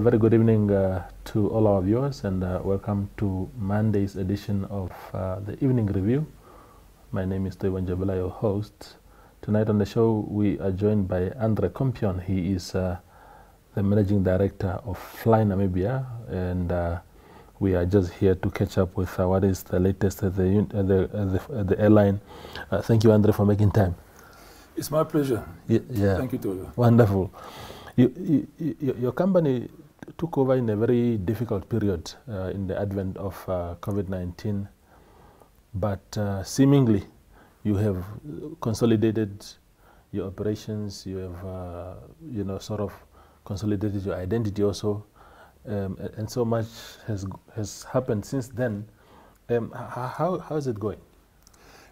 Very good evening uh, to all our viewers and uh, welcome to Monday's edition of uh, the Evening Review. My name is Toiwan Jabala, your host. Tonight on the show, we are joined by Andre Compion. He is uh, the managing director of Fly Namibia, and uh, we are just here to catch up with uh, what is the latest at the, at the, at the, airline. thank you, Andre, for making time. It's my pleasure. Yeah. yeah. Thank you, Toyo. Wonderful. You, you, your company took over in a very difficult period uh, in the advent of uh, COVID-19, but uh, seemingly you have consolidated your operations, you have, uh, you know, sort of consolidated your identity also, um, and so much has, has happened since then. Um, how, how is it going?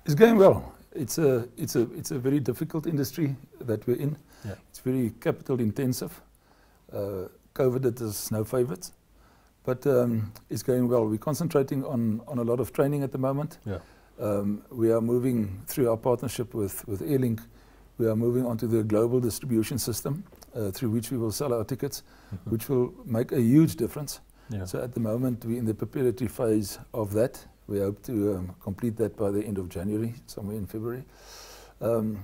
It's going well. It's a, it's, a, it's a very difficult industry that we're in. Yeah. It's very capital intensive. Uh, COVID it is no favourites, but um, it's going well. We're concentrating on, on a lot of training at the moment. Yeah. Um, we are moving through our partnership with, with Airlink. We are moving onto the global distribution system uh, through which we will sell our tickets, mm -hmm. which will make a huge difference. Yeah. So at the moment we're in the preparatory phase of that. We hope to um, complete that by the end of January, somewhere in February. Um,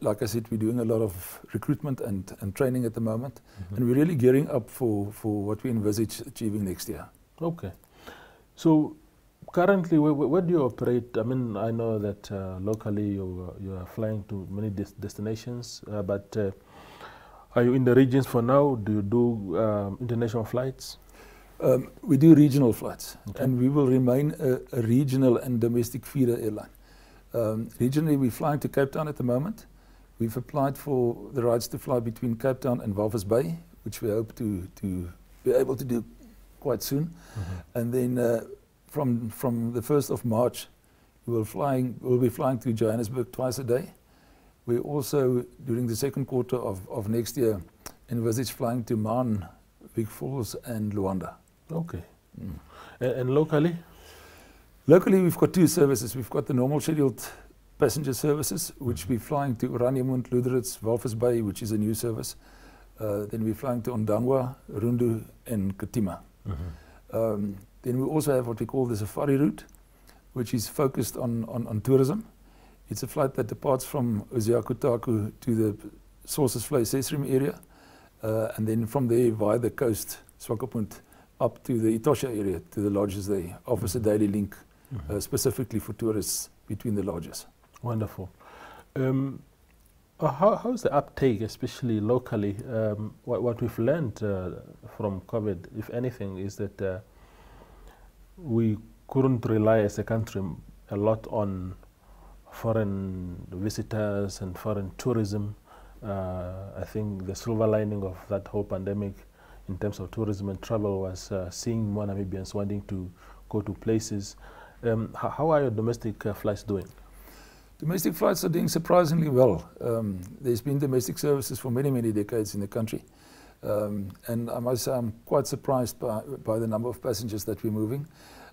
like I said, we're doing a lot of recruitment and, and training at the moment, mm -hmm. and we're really gearing up for, for what we envisage achieving next year. Okay. So currently, where, where do you operate? I mean, I know that uh, locally you, you are flying to many des destinations, uh, but uh, are you in the regions for now? Do you do um, international flights? Um, we do regional flights, okay. and we will remain a, a regional and domestic feeder airline. Um, regionally, we're flying to Cape Town at the moment. We've applied for the rights to fly between Cape Town and Walvis Bay, which we hope to, to be able to do quite soon. Mm -hmm. And then uh, from, from the 1st of March, we will flying, we'll be flying to Johannesburg twice a day. We also, during the second quarter of, of next year, envisage flying to Maun, Vic Falls and Luanda. Okay. Mm. And, and locally? Locally, we've got two services. We've got the normal scheduled passenger services, which mm -hmm. we're flying to Oranjemund, Lüderitz, Walvis Bay, which is a new service. Uh, then we're flying to Ondangwa, Rundu, and Katima. Mm -hmm. um, then we also have what we call the safari route, which is focused on, on, on tourism. It's a flight that departs from Hosea Kutako to the Sossusvlei Sesriem area, uh, and then from there via the coast, Swakopmund, up to the Etosha area, to the lodges there, offers mm -hmm. a daily link uh, specifically for tourists between the lodges. Wonderful. Um, uh, how, how's the uptake, especially locally? Um, what, what, we've learned uh, from COVID, if anything, is that uh, we couldn't rely as a country a lot on foreign visitors and foreign tourism. Uh, I think the silver lining of that whole pandemic in terms of tourism and travel was uh, seeing more Namibians wanting to go to places. Um, how, how, are your domestic uh, flights doing? Domestic flights are doing surprisingly well. Um, there's been domestic services for many, many decades in the country. Um, and I must say I'm quite surprised by, by the number of passengers that we're moving.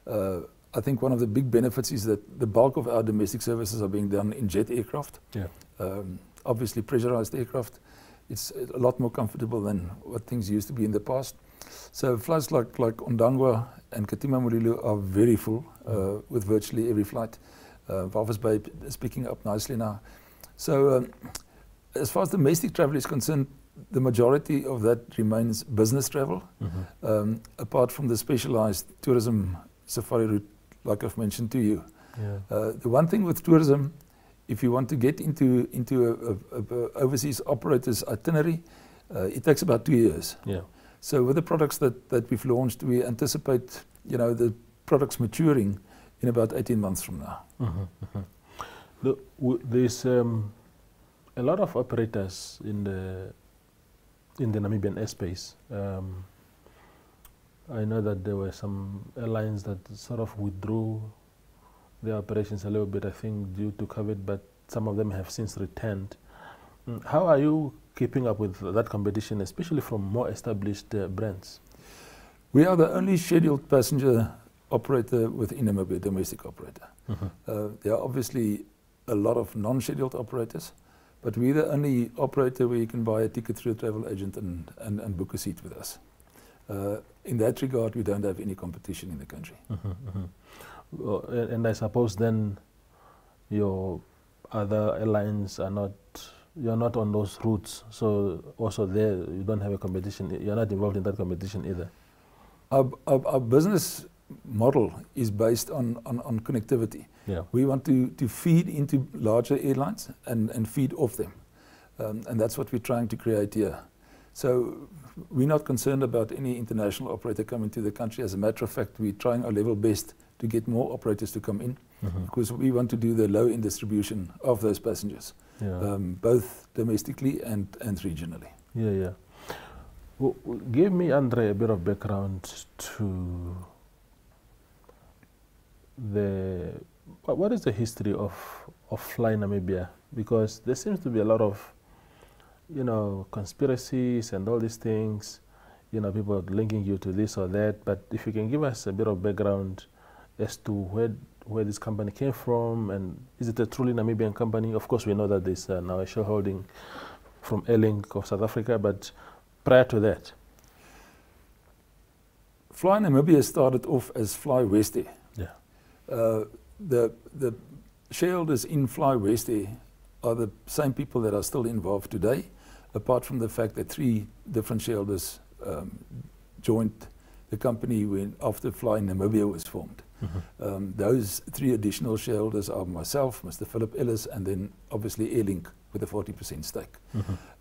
Uh, I think one of the big benefits is that the bulk of our domestic services are being done in jet aircraft. Yeah. Um, obviously pressurized aircraft. It's a lot more comfortable than what things used to be in the past. So flights like, like Ondangwa and Katima Mulilo are very full uh, with virtually every flight. Uh, Walvis Bay is picking up nicely now. So um, as far as domestic travel is concerned, the majority of that remains business travel, mm -hmm. um, apart from the specialized tourism safari route, like I've mentioned to you. Yeah. Uh, the one thing with tourism, if you want to get into, into a, a, a overseas operator's itinerary, uh, it takes about two years. Yeah. So with the products that, that we've launched, we anticipate, you know, the products maturing in about 18 months from now. Mm -hmm, mm -hmm. The, there's um, a lot of operators in the in the Namibian airspace. Um, I know that there were some airlines that sort of withdrew their operations a little bit, I think, due to COVID, but some of them have since returned. Mm, how are you keeping up with that competition, especially from more established uh, brands? We are the only scheduled passenger operator within Namibia, domestic operator. Mm -hmm. uh, there are obviously a lot of non-scheduled operators, but we're the only operator where you can buy a ticket through a travel agent and, and, and book a seat with us. Uh, in that regard, we don't have any competition in the country. Mm-hmm, mm-hmm. Well, and, and I suppose then your other airlines are not you're not on those routes, so also there you don't have a competition. You're not involved in that competition either. Our, our, our business model is based on, on, on connectivity. Yeah. We want to, to feed into larger airlines and, and feed off them. Um, and that's what we're trying to create here. So we're not concerned about any international operator coming to the country. As a matter of fact, we're trying our level best to get more operators to come in Mhm. because we want to do the low-end distribution of those passengers, Yeah. um, both domestically and, and regionally. Yeah, yeah. Well, give me, Andre, a bit of background to the. What, is the history of of Fly Namibia? Because there seems to be a lot of, you know, conspiracies and all these things. You know, people linking you to this or that. But if you can give us a bit of background as to where where this company came from, and is it a truly Namibian company? Of course, we know that there's uh, now a shareholding from Airlink of South Africa, but prior to that, Fly Namibia started off as Fly West Air. Uh, the, the shareholders in Fly West are the same people that are still involved today, apart from the fact that three different shareholders um, joined the company when after Fly Namibia was formed. Um, those three additional shareholders are myself, Mr. Philip Ellis, and then obviously Airlink with a 40% stake.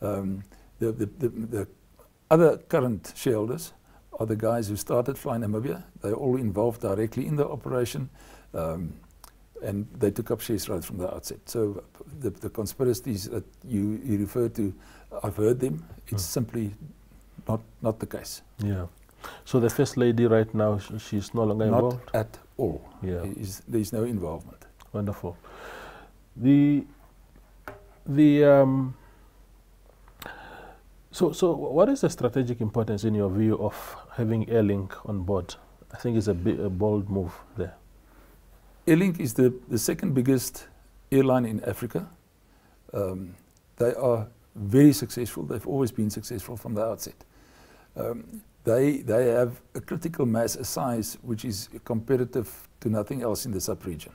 Um, the, the, the, the other current shareholders are the guys who started Fly Namibia. They're all involved directly in the operation, um, and they took up shares right from the outset. So the, the conspiracies that you, you refer to, I've heard them. It's Mm. simply not, not the case. yeah. So the first lady right now, sh- she's no longer Not involved. at all. Yeah. There is, there is no involvement. Wonderful. The the um, so so what is the strategic importance in your view of having Airlink on board? I think it's a, bi- a bold move there. Airlink is the, the second biggest airline in Africa. Um, they are very successful. They've always been successful from the outset. Um, they, they have a critical mass, a size which is competitive to nothing else in the sub-region.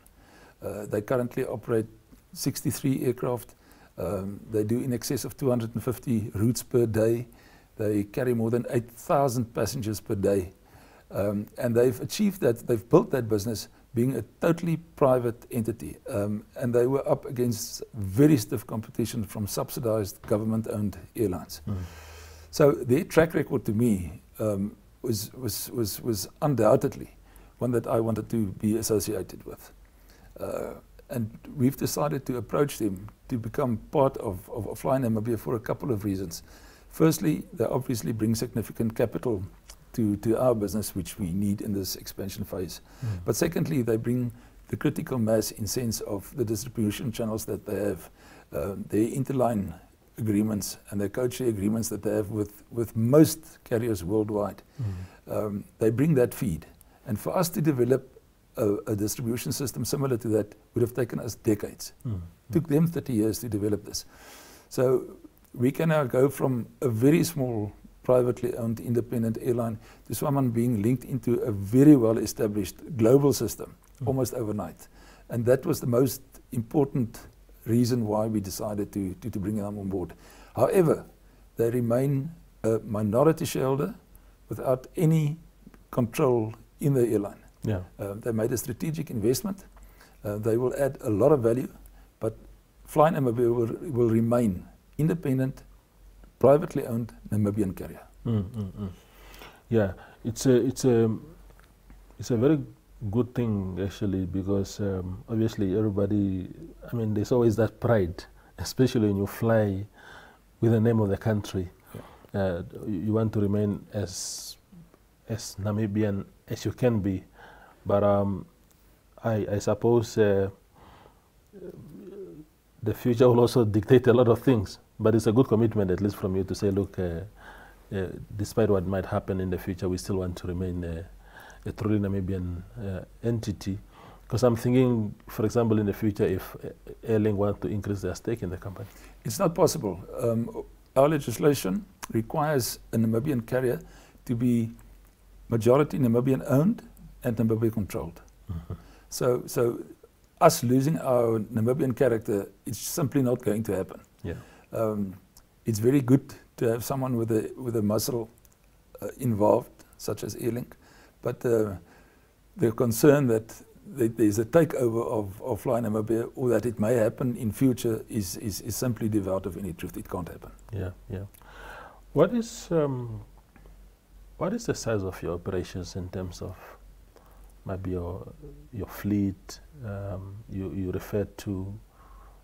Uh, they currently operate 63 aircraft. Um, they do in excess of 250 routes per day. They carry more than 8,000 passengers per day. Um, and they've achieved that, they've built that business being a totally private entity. Um, and they were up against very stiff competition from subsidized government owned airlines. So their track record to me um, was, was, was, was undoubtedly one that I wanted to be associated with. Uh, and we've decided to approach them to become part of, of, of Fly Namibia for a couple of reasons. Firstly, they obviously bring significant capital to, to our business, which we need in this expansion phase. But secondly, they bring the critical mass in sense of the distribution channels that they have, uh, their interline agreements and their code share agreements that they have with, with most carriers worldwide. Um, they bring that feed. And for us to develop a, a distribution system similar to that would have taken us decades. Mm. took them 30 years to develop this. So we can now go from a very small privately owned independent airline to someone being linked into a very well established global system Mm. almost overnight. And that was the most important reason why we decided to, to, to bring them on board. However, they remain a minority shareholder without any control in the airline. Yeah. Uh, they made a strategic investment. Uh, they will add a lot of value, but Fly Namibia will, will remain independent, privately owned Namibian carrier. Mm, mm, mm. Yeah, it's a it's a it's a very good thing actually because um, obviously everybody. I mean, there's always that pride, especially when you fly with the name of the country. Uh, you you want to remain as as Namibian as you can be, but um, I, I suppose uh, the future will also dictate a lot of things. But it's a good commitment, at least from you, to say, look. Uh, uh, despite what might happen in the future, we still want to remain a, a truly Namibian uh, entity. Because I'm thinking, for example, in the future, if uh, Airlink want to increase their stake in the company. It's not possible. Um, our legislation requires a Namibian carrier to be majority Namibian owned and Namibian controlled. Mm-hmm. So, so us losing our Namibian character, it's simply not going to happen. Yeah. Um, it's very good to have someone with a with a muscle uh, involved, such as Airlink, but uh, the concern that, that there's a takeover of, of Fly Namibia or that it may happen in future is, is, is simply devoid of any truth. It can't happen. Yeah, yeah. What is um, what is the size of your operations in terms of maybe your your fleet? Um, you you referred to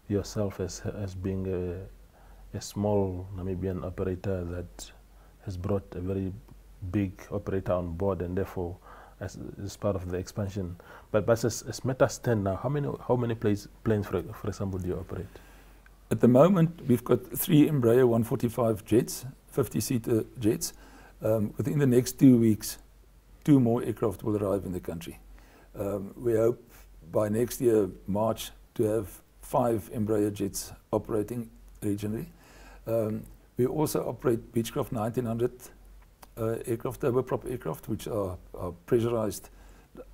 yourself as as being a, a small Namibian operator that has brought a very big operator on board, and therefore as, as part of the expansion. But, but as, as matters stand now, how many how many planes, planes for, for example, do you operate? At the moment, we've got three Embraer 145 jets, 50-seater jets. Um, within the next two weeks, two more aircraft will arrive in the country. Um, we hope by next year, March, to have five Embraer jets operating regionally. Um, we also operate Beechcraft 1900 uh, aircraft, turboprop aircraft, which are, are pressurized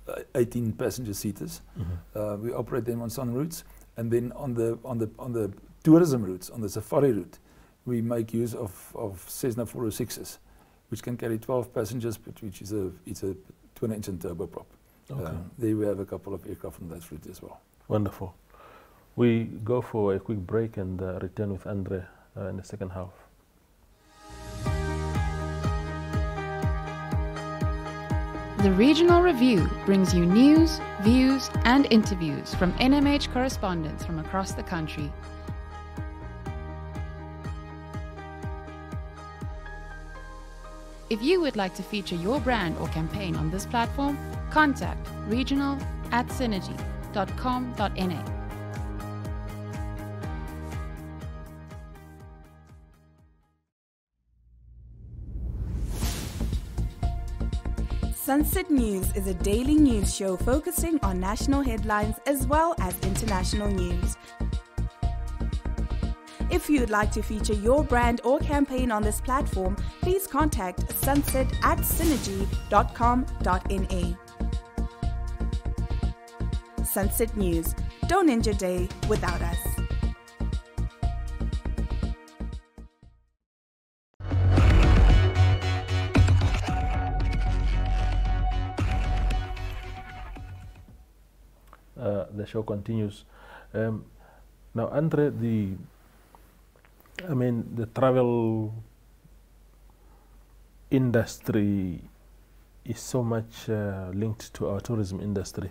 uh, 18 passenger seaters. Mm-hmm. Uh, we operate them on some routes, and then on the on the on the tourism routes, on the safari route, we make use of of Cessna 406s, which can carry 12 passengers, but which is a it's a twin engine turboprop. Okay. Um, there we have a couple of aircraft on that route as well. Wonderful. We go for a quick break and uh, return with Andre uh, in the second half. The Regional Review brings you news, views, and interviews from NMH correspondents from across the country. If you would like to feature your brand or campaign on this platform, contact regional at synergy.com.na. Sunset News is a daily news show focusing on national headlines as well as international news. If you'd like to feature your brand or campaign on this platform, please contact sunset at synergy.com.na. Sunset News. Don't end your day without us. the show continues. Um, now, Andre, the I mean, the travel industry is so much uh, linked to our tourism industry,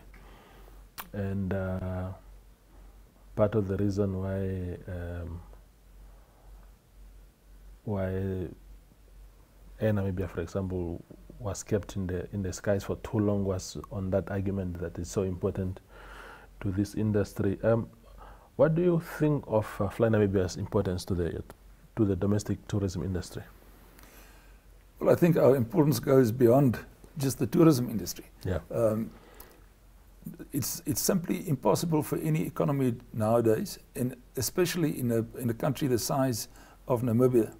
and uh, part of the reason why um, why Air Namibia, for example, was kept in the in the skies for too long was on that argument that is so important to this industry. Um, what do you think of uh, Fly Namibia's importance to the to the domestic tourism industry? Well, I think our importance goes beyond just the tourism industry. Yeah. Um, it's it's simply impossible for any economy nowadays, and especially in a in a country the size of Namibia,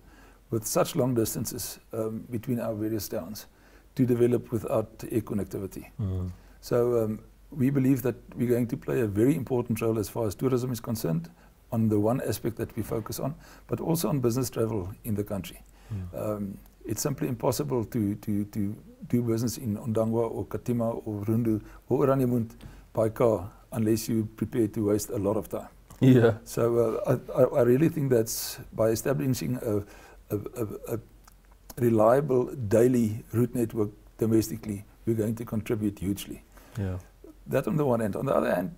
with such long distances um, between our various towns, to develop without air connectivity. Mm. So um, we believe that we're going to play a very important role as far as tourism is concerned on the one aspect that we focus on, but also on business travel in the country. Mm. Um, it's simply impossible to, to, to do business in Ondangwa or Katima or Rundu or Oranjemund by car unless you're prepared to waste a lot of time. Yeah. So uh, I, I, really think that's by establishing a, a, a, a reliable daily route network domestically, we're going to contribute hugely. Yeah. That on the one hand. On the other hand,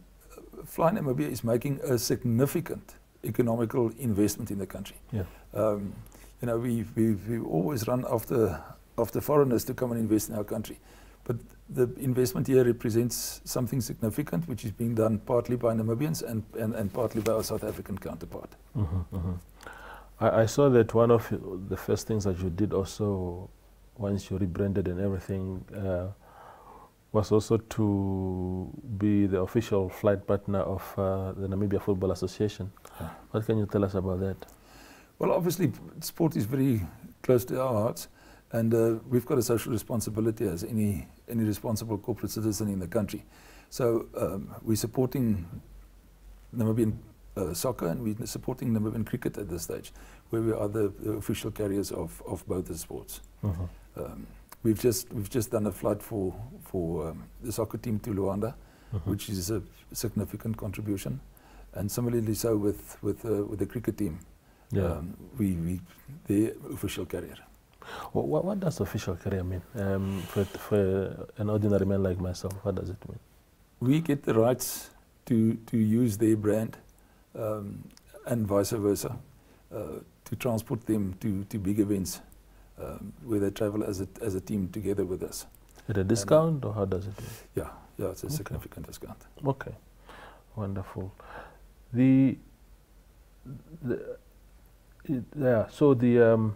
Fly Namibia is making a significant economical investment in the country. Yeah. Um, you know, we we we always run after after foreigners to come and invest in our country, but the investment here represents something significant, which is being done partly by Namibians and and, and partly by our South African counterpart. Mm -hmm, mm -hmm. I, I, saw that one of the first things that you did also, once you rebranded and everything. Uh, was also to be the official flight partner of uh, the Namibia Football Association. What can you tell us about that? Well, obviously, sport is very close to our hearts, And uh, we've got a social responsibility as any, any responsible corporate citizen in the country. So um, we're supporting Namibian uh, soccer and we're supporting Namibian cricket at this stage, where we are the, the official carriers of, of both the sports. Mhm. Um, we've just we've just done a flight for for um, the soccer team to Luanda, Mhm. which is a significant contribution, and similarly so with with uh, with the cricket team. Yeah. Um, we we the official carrier. Wha- What, what does official career mean um, for, for an ordinary man like myself? What does it mean? We get the rights to to use their brand, um, and vice versa, uh, to transport them to to big events. Um, where they travel as a, as a team together with us. At a discount, or how does it mean? Yeah, yeah, it's a Okay. significant discount. Okay, wonderful. The, the it- yeah, so the um,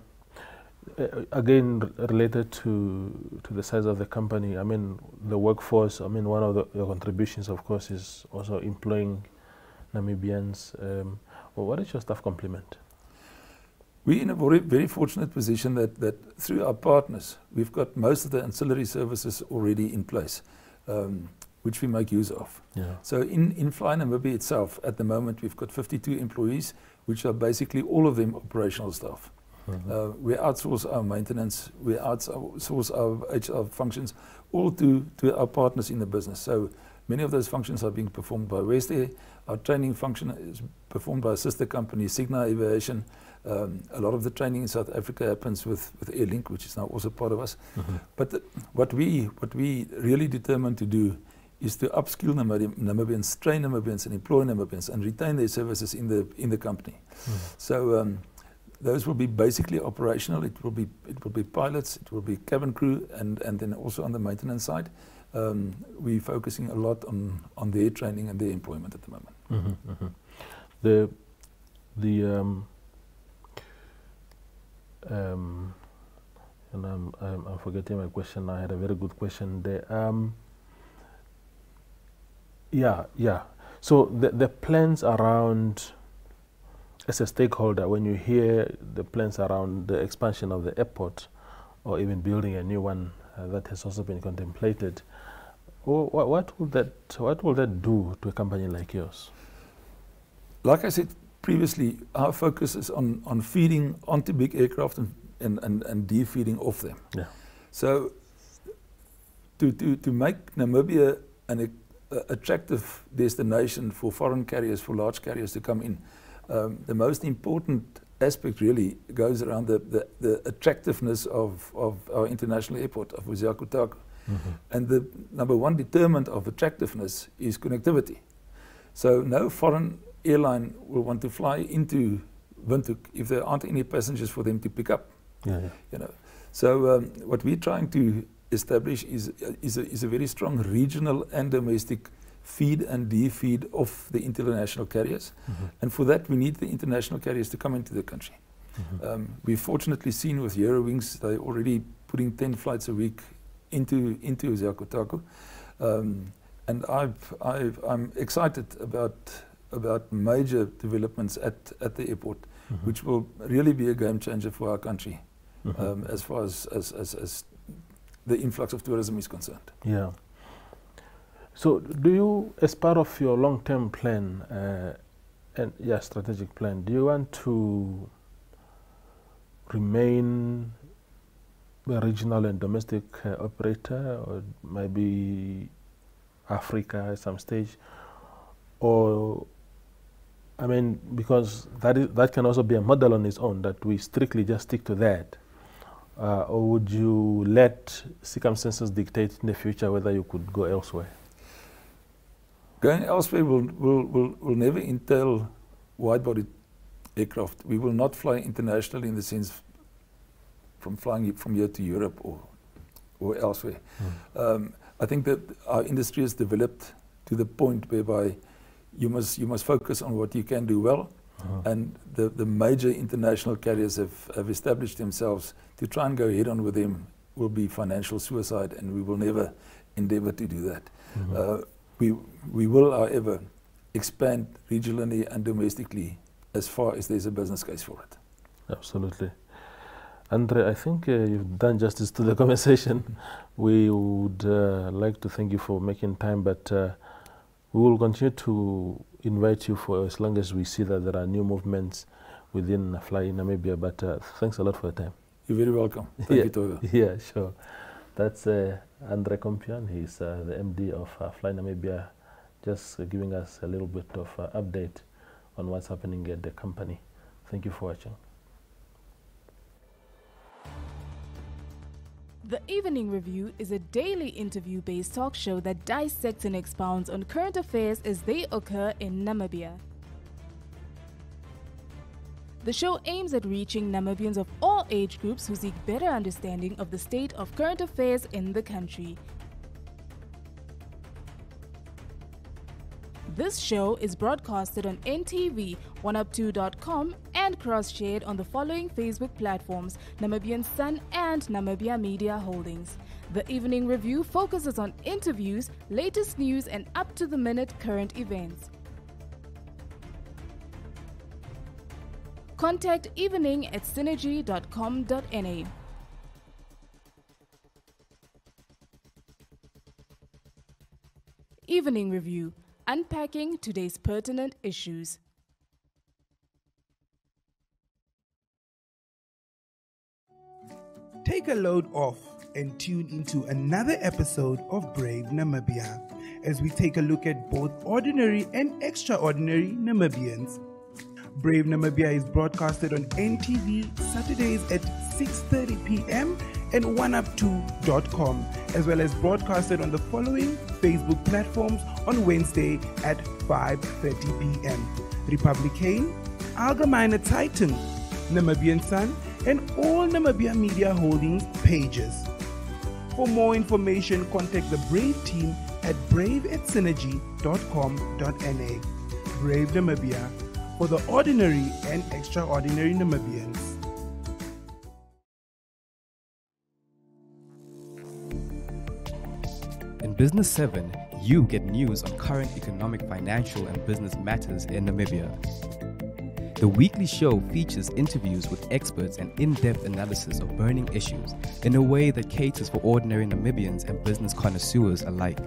uh, again r- related to to the size of the company. I mean, the workforce. I mean, one of the, your contributions, of course, is also employing Namibians. Um, well, what is your staff complement? We're in a very, very fortunate position that, that through our partners, we've got most of the ancillary services already in place, um, which we make use of. Yeah. So in, in Fly Namibia itself, at the moment, we've got 52 employees, which are basically all of them operational staff. Mhm. Uh, we outsource our maintenance, we outsource our HR functions, all to, to our partners in the business. So many of those functions are being performed by West Air. Our training function is performed by a sister company, Signa Aviation. Um, a lot of the training in South Africa happens with, with Airlink, which is now also part of us. Mhm. But the, what we what we really determined to do is to upskill Namib- Namibians, train Namibians, and employ Namibians, and retain their services in the in the company. Mhm. So um, those will be basically operational. It will be it will be pilots, it will be cabin crew, and and then also on the maintenance side, um, we're focusing a lot on on their training and their employment at the moment. Mhm, mhm. The the um, um, and I'm, I'm I'm forgetting my question. I had a very good question there. Um, yeah, yeah. So the the plans around as a stakeholder, when you hear the plans around the expansion of the airport, or even building a new one uh, that has also been contemplated, what what will that what will that do to a company like yours? Like I said previously, our focus is on on feeding onto big aircraft and and and, and de-feeding off them. Yeah. So to to to make Namibia an attractive destination for foreign carriers, for large carriers to come in, um, the most important aspect really goes around the, the, the attractiveness of, of our international airport of Hosea Kutako. And the number one determinant of attractiveness is connectivity. So no foreign airline will want to fly into Windhoek if there aren't any passengers for them to pick up. Yeah, yeah. You know, so um, what we're trying to establish is is a, is a very strong regional and domestic feed and de-feed of the international carriers, Mhm. and for that we need the international carriers to come into the country. Mhm. Um, we've fortunately seen with Eurowings they're already putting 10 flights a week into into Uziako Um, and I've, I've, I'm excited about about major developments at, at the airport, Mhm. which will really be a game changer for our country Mhm. um, as far as, as, as, as the influx of tourism is concerned. Yeah. So, do you, as part of your long-term plan uh, and yeah, strategic plan, do you want to remain regional and domestic uh, operator, or maybe Africa at some stage, or I mean, because that is that can also be a model on its own that we strictly just stick to that. Uh, or would you let circumstances dictate in the future whether you could go elsewhere? Going elsewhere will, will, will, will never entail wide-body aircraft. We will not fly internationally in the sense from flying from here to Europe or, or elsewhere. Um, I think that our industry has developed to the point whereby you must, you must focus on what you can do well Uh-huh. and the, the major international carriers have, have established themselves to try and go head on with them will be financial suicide and we will never endeavor to do that. Mhm. Uh, we, we will, however, expand regionally and domestically as far as there's a business case for it. Absolutely. Andre, I think uh, you've done justice to the conversation. we would uh, like to thank you for making time, but uh, we will continue to invite you for as long as we see that there are new movements within Fly Namibia. But uh, thanks a lot for your time. You're very welcome. Thank yeah, you, Togo. Yeah, sure. That's uh, Andre Compion. He's uh, the MD of Fly Namibia, just giving us a little bit of update on what's happening at the company. Thank you for watching. The Evening Review is a daily interview based talk show that dissects and expounds on current affairs as they occur in Namibia. The show aims at reaching Namibians of all age groups who seek better understanding of the state of current affairs in the country. This show is broadcasted on NTV, oneup2.com, and cross-shared on the following Facebook platforms, Namibian Sun and Namibia Media Holdings. The Evening Review focuses on interviews, latest news, and up-to-the-minute current events. Contact evening at synergy.com.na. Evening Review Unpacking today's pertinent issues. Take a load off and tune into another episode of Brave Namibia as we take a look at both ordinary and extraordinary Namibians. Brave Namibia is broadcasted on NTV Saturdays at 6:30 p.m. and oneup2.com, as well as broadcasted on the following Facebook platforms on Wednesday at 5.30 p.m. Republikein, Allgemeine Zeitung, Namibian Sun, and all Namibia Media Holdings pages. For more information, contact the Brave team at brave at synergy.com.na. Brave Namibia, for the ordinary and extraordinary Namibians. Business 7, you get news on current economic, financial, and business matters in Namibia. The weekly show features interviews with experts and in depth analysis of burning issues in a way that caters for ordinary Namibians and business connoisseurs alike.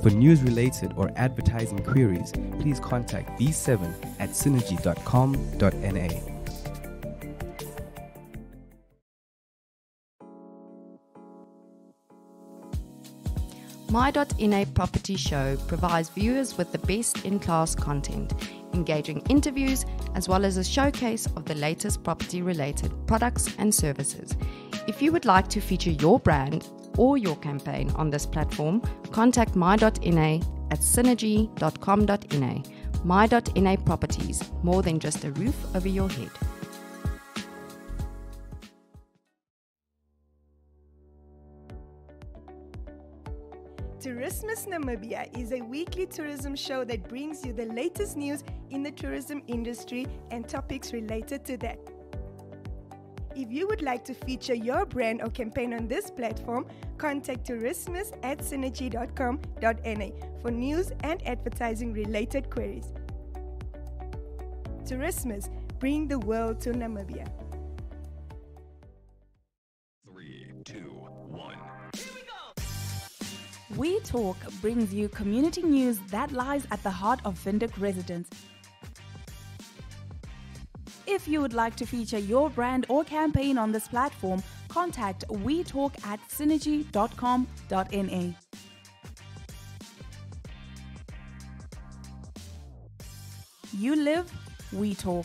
For news related or advertising queries, please contact B7 at synergy.com.na. My.NA Property Show provides viewers with the best in class content, engaging interviews, as well as a showcase of the latest property related products and services. If you would like to feature your brand or your campaign on this platform, contact my.na at synergy.com.na. My.na Properties, more than just a roof over your head. Tourismus Namibia is a weekly tourism show that brings you the latest news in the tourism industry and topics related to that. If you would like to feature your brand or campaign on this platform, contact tourismus at synergy.com.na for news and advertising related queries. Tourismus, bring the world to Namibia. We Talk brings you community news that lies at the heart of Windhoek residents. If you would like to feature your brand or campaign on this platform, contact We Talk at synergy.com.na. You live, we talk.